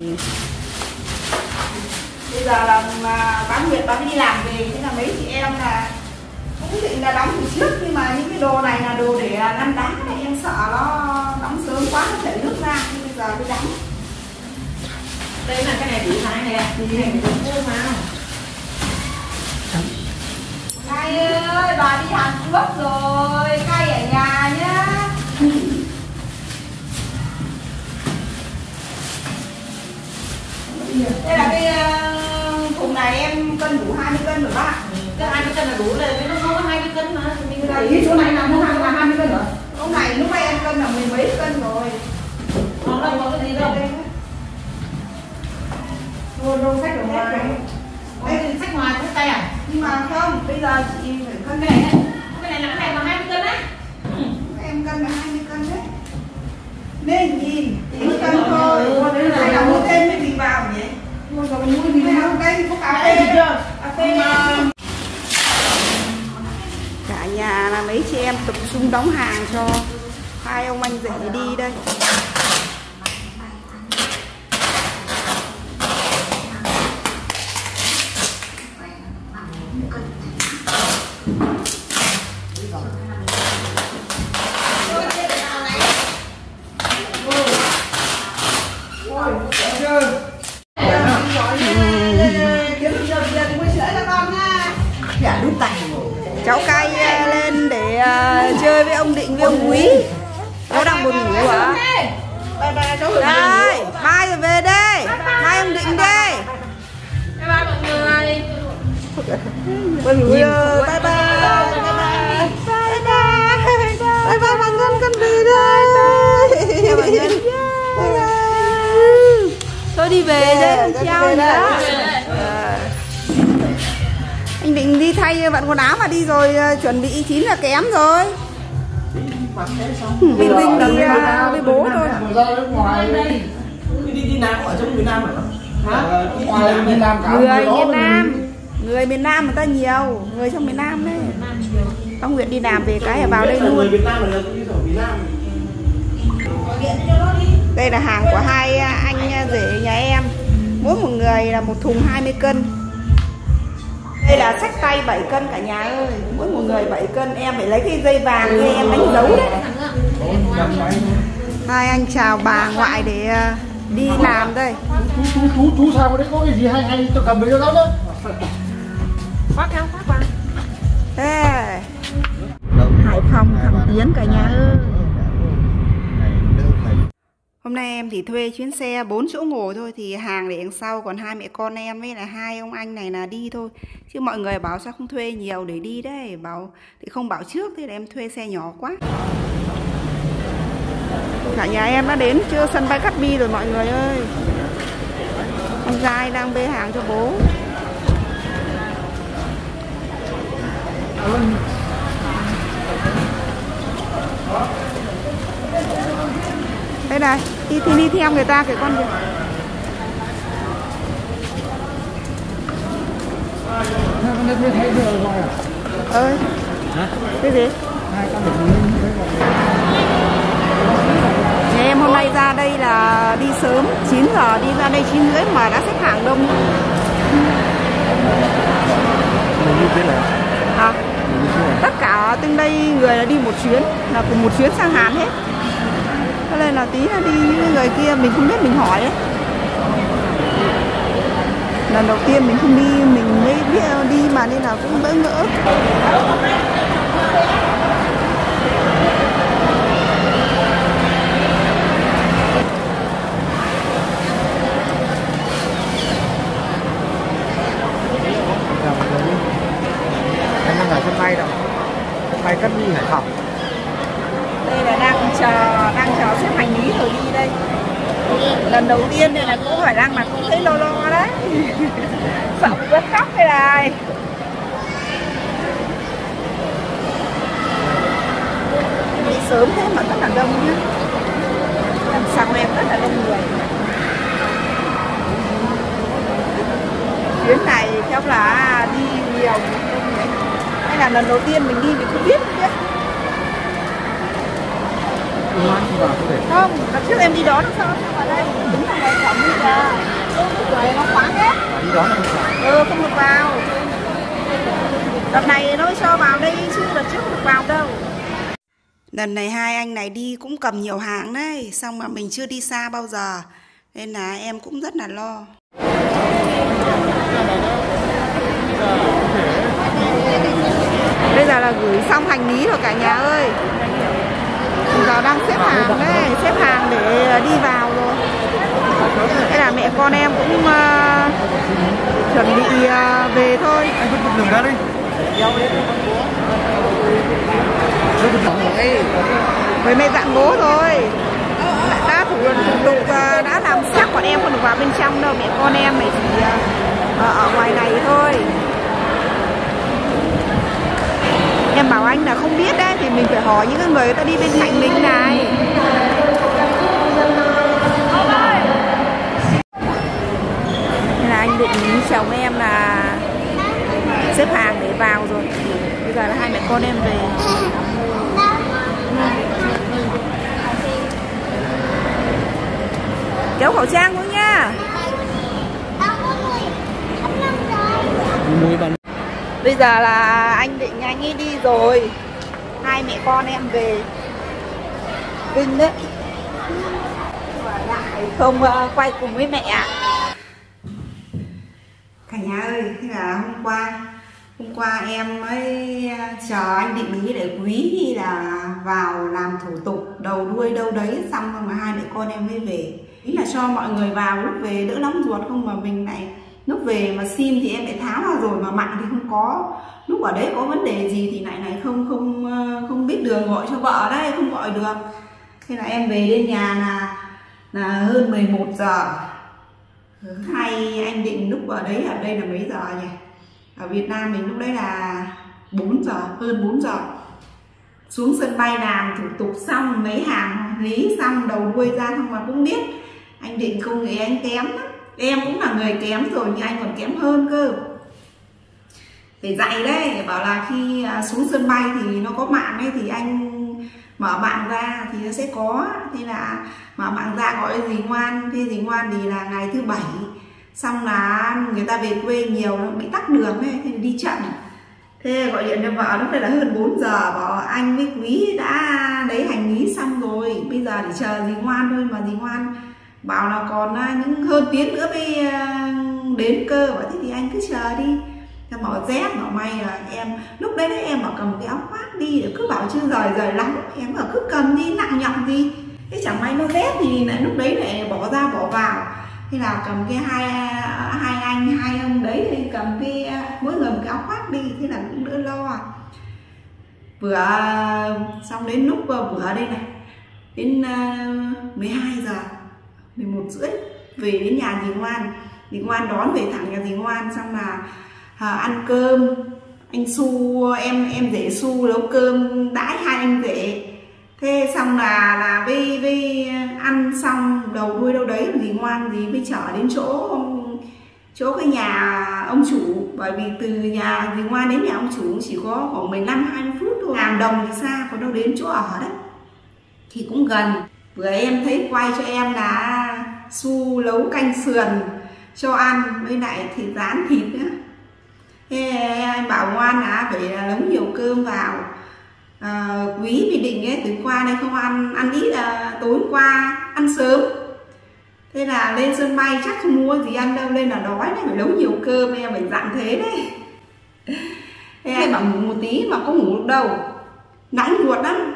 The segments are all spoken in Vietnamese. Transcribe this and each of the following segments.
bây giờ là mà bán nguyệt bán đi làm về thế là mấy chị em là cũng định là đóng từ trước nhưng mà những cái đồ này là đồ để ngăn đá này em sợ nó đóng sớm quá nó chảy nước ra nên bây giờ mới đóng. Đây là cái này bị thái nè. Thì này cũng mua mà. Cay ơi, bà đi Hàn Quốc rồi, cay ở nhà nhá. Đây là cái ờ, thùng này em cân đủ 20 cân rồi bác ạ. cái hai mươi cân là đủ rồi cái nó mua hai mươi cân mà thì mình Đây, cái chỗ này là mua hàng là 20 cân rồi. Lúc này lúc này em cân là mười mấy cân rồi. còn đâu có cái gì đâu Đồ đồ sách ở ngoài. có cái sách ngoài cái tay à Nhưng mà không, bây giờ chị phải cân cái này đấy cái này là cái này hai mươi cân đấy em cân là 20 cân đấy. Nên nhìn, có cân thôi. Hay là mua thêm cái gì vào nhỉ? Mua gì đây có cà phê chưa? Cà phê cả nhà là mấy chị em tập trung đóng hàng cho hai ông anh rể đi đây Bye bye. Bye bye. Bye bye. Bye bye Bye bye. Bye bye. Bye bye. Bye bye. Bye bye. Tôi đi về đây, trao nữa. Ờ. Anh định đi thay bạn quần áo mà đi rồi ờ, chuẩn bị chín là kém rồi. Bình Linh đi ờ, với bố thôi. Đi đi Nam ở trong miền Nam hả? Hả? Đi Nam cả. Người Việt Nam người miền Nam người ta nhiều, người trong miền Nam đấy ông Nguyệt đi làm về cái vào đây luôn. Đây là hàng của hai anh rể nhà em. Mỗi một người là một thùng 20 cân. Đây là sách tay 7 cân cả nhà ơi. Mỗi một người 7 cân, em phải lấy cái dây vàng kia em đánh dấu đấy. Hai anh chào bà ngoại để ờ, đi làm đây. Chú chú chú chú sao đấy, có cái gì hay hay? Tôi cầm về cho nó đó. Biến cả nhà ơi. Hôm nay em thì thuê chuyến xe 4 chỗ ngồi thôi, Thì hàng để đằng sau, Còn hai mẹ con em với là hai ông anh này là đi thôi. Chứ mọi người bảo sao không thuê nhiều để đi đấy, Bảo thì không bảo trước, Thế là em thuê xe nhỏ quá. Cả nhà em đã đến chưa? Sân bay Cát Bi rồi mọi người ơi. Anh trai đang bê hàng cho bố. Đây này, đi thì đi theo người ta kìa con rồi. Ơi. Cái gì? Nhà em hôm nay ra đây là đi sớm, 9 giờ đi ra đây 9 rưỡi mà đã xếp hàng đông. Mình đi thế nào? À, Mình đi thế nào? Từng đây người là đi một chuyến, là cùng một chuyến sang Hàn hết. Cho nên là tí là đi những người kia mình không biết mình hỏi ấy. Lần đầu tiên mình không đi, mình mới biết đi mà nên là cũng bỡ ngỡ. Anh đang ở sân bay đâu? Sân bay Cát Bi Hải Phòng. đây là đang chờ đang chờ xếp hành lý rồi đi đây lần đầu tiên nên là cũng phải đang là cũng thấy lo lo đấy sợ bị bắt cóc hay là ai đi sớm thế mà rất là đông nhá. Đằng sau em rất là đông người. Chuyến này chắc là đi nhiều hay là lần đầu tiên mình đi mình không biết nữa không lần trước em đi đó nó sao? Không vào đây? Đúng là ngày cổng bây giờ rồi nó khóa hết đi đó là không ừ không được vào đợt này nó cho vào đây chứ đợt trước được vào đâu. Lần này hai anh này đi cũng cầm nhiều hàng đấy xong mà mình chưa đi xa bao giờ nên là em cũng rất là lo. Bây giờ là gửi xong hành lý rồi cả nhà ơi. Bây giờ đang xếp hàng đấy xếp hàng để đi vào rồi. Thế là mẹ con em cũng uh, chuẩn bị uh, về thôi. Anh vứt đường ra đi với mẹ dặn bố thôi. Đã thủ tục à, đã làm sắc bọn em không được vào bên trong đâu mẹ con em mày chỉ à, ở, ở ngoài này thôi. Em bảo anh là không biết đấy thì mình phải hỏi những người người ta đi bên cạnh mình này Nên là anh định chồng em là xếp hàng để vào rồi bây giờ là hai mẹ con em về kéo khẩu trang xuống nha mùi bắn bây giờ là anh định anh ấy đi rồi. Hai mẹ con em về. Kinh đấy. Lại không uh, quay cùng với mẹ cả nhà ơi thế là hôm qua hôm qua em mới ờ, chờ anh định lý để quý khi là vào làm thủ tục đầu đuôi đâu đấy xong rồi mà hai mẹ con em mới về. Ý là cho mọi người vào lúc về đỡ nóng ruột không mà mình lại lúc về mà sim thì em lại tháo ra rồi mà mạng thì không có. Lúc ở đấy có vấn đề gì thì lại này không không ờ, không biết đường gọi cho vợ đấy, không gọi được. Thế là em về đến nhà là là hơn 11 giờ. Hay anh định lúc ở đấy, ở đây là mấy giờ nhỉ? Ở Việt Nam mình lúc đấy là 4 giờ, hơn 4 giờ. Xuống sân bay làm thủ tục xong mấy hàng lý xong, đầu đuôi ra, xong mà cũng biết. Anh định công nghệ anh kém lắm em cũng là người kém rồi, nhưng anh còn kém hơn cơ. Phải dạy đấy bảo là khi à, xuống sân bay thì nó có mạng ấy, thì anh mở mạng ra thì nó sẽ có. Thế là mở mạng ra gọi gì, ngoan. Thế gì ngoan thì là ngày thứ bảy. Xong là người ta về quê nhiều, nó bị tắc đường ấy thì đi chậm. Thế gọi điện cho vợ, lúc đây là hơn 4 giờ, bảo anh với quý đã lấy hành lý xong rồi, bây giờ để chờ gì ngoan thôi mà gì ngoan bảo là còn à, những hơn tiếng nữa mới à, đến cơ. Và thế thì anh cứ chờ đi. Em bảo rét bảo may là em lúc đấy đấy em bảo cầm cái áo khoác đi để cứ bảo chưa rời rời lắm. Em bảo cứ cầm đi nặng nhọc gì. Thế chẳng may nó rét thì lại lúc đấy lại bỏ ra bỏ vào. Thế là cầm cái hai hai anh hai ông đấy thì cầm cái à, mỗi người một cái áo khoác đi thế là cũng đỡ lo. Vừa xong đến lúc vừa đây này đến uh, 12 giờ 11 rưỡi về đến nhà dì ngoan. Dì ngoan đón về thẳng nhà dì ngoan xong là à, ăn cơm. Anh su em em rể su nấu cơm đãi hai anh rể. Thế xong là là với với ăn xong đầu đuôi đâu đấy dì ngoan dì mới chở đến chỗ chỗ cái nhà ông chủ. Bởi vì từ nhà dì ngoan đến nhà ông chủ chỉ có khoảng 15 20 phút thôi. Làm đồng thì xa có đâu đến chỗ ở đấy thì cũng gần. Vừa em thấy quay cho em là su nấu canh sườn cho ăn với lại thịt rán thịt nữa thế anh bảo ngoan là phải nấu nhiều cơm vào. À, quý bị định ấy từ qua đây không ăn ăn ít là tối qua ăn sớm. Thế là lên sân bay chắc không mua gì ăn đâu lên là đói đấy phải nấu nhiều cơm em phải dặn thế đấy. Thế anh bảo ngủ một tí mà có ngủ được đâu? Nóng ruột lắm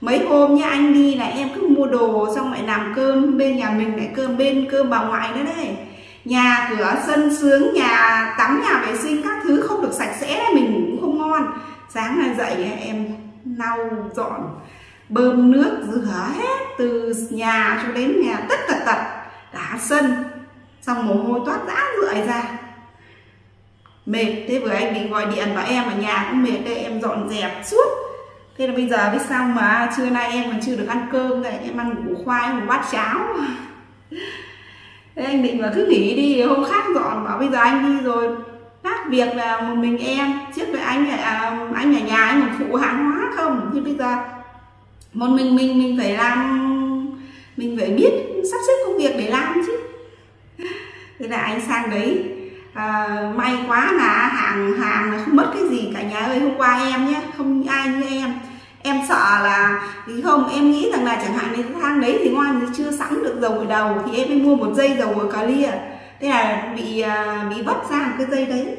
mấy hôm nha anh đi là em cứ mua đồ xong lại làm cơm bên nhà mình, lại cơm bên cơm bà ngoại nữa đấy. Nhà cửa sân sướng, nhà tắm, nhà vệ sinh các thứ không được sạch sẽ đấy mình cũng không ngon. Sáng nay dậy em lau dọn, bơm nước, rửa hết từ nhà cho đến nhà tất tật tật đá sân. Xong mồ hôi toát rã rượi ra. Mệt thế vừa anh định gọi điện vào em ở nhà cũng mệt đây, em dọn dẹp suốt thế là bây giờ biết sao mà trưa nay em còn chưa được ăn cơm này em ăn củ khoai một bát cháo. Thế anh định là cứ nghỉ đi hôm khác dọn. Bảo bây giờ anh đi rồi. Khác việc là một mình em. Trước với anh à, anh ở nhà anh còn phụ hàng hóa không? Nhưng bây giờ một mình mình mình phải làm mình phải biết sắp xếp công việc để làm chứ. Thế là anh sang đấy à, may quá là hàng hàng là không mất cái gì cả nhà ơi hôm qua em nhé không ai như em. Em sợ là thì không em nghĩ rằng là chẳng hạn cái thang đấy thì ngoan thì chưa sẵn được dầu gội đầu thì em mới mua một dây dầu ở lia thế là bị à, bị vấp ra một cái dây đấy.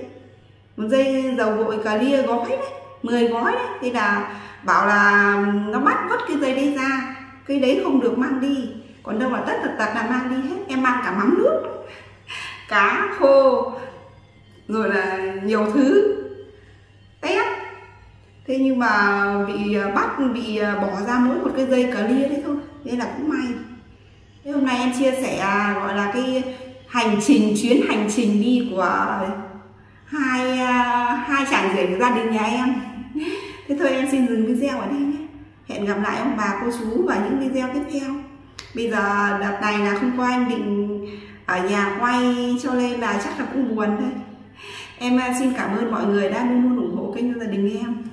Một dây dầu gội lia gói đấy 10 gói đấy. Thế là bảo là nó bắt vứt cái dây đấy ra. Cái đấy không được mang đi. Còn đâu là tất tật tật là mang đi hết. Em mang cả mắm nước cá khô rồi là nhiều thứ. Tét thế nhưng mà bị à, bắt, bị à, bỏ ra mỗi một cái dây clear đấy thôi. Nên là cũng may. Thế hôm nay em chia sẻ à, gọi là cái hành trình, chuyến hành trình đi của hai hai chàng rể của gia đình nhà em. Thế thôi em xin dừng video ở đây nhé. Hẹn gặp lại ông bà, cô chú và những video tiếp theo. Bây giờ đợt này là không có anh định ở nhà quay cho nên là chắc là cũng buồn đấy em à, xin cảm ơn mọi người đã luôn luôn ủng hộ kênh gia đình em.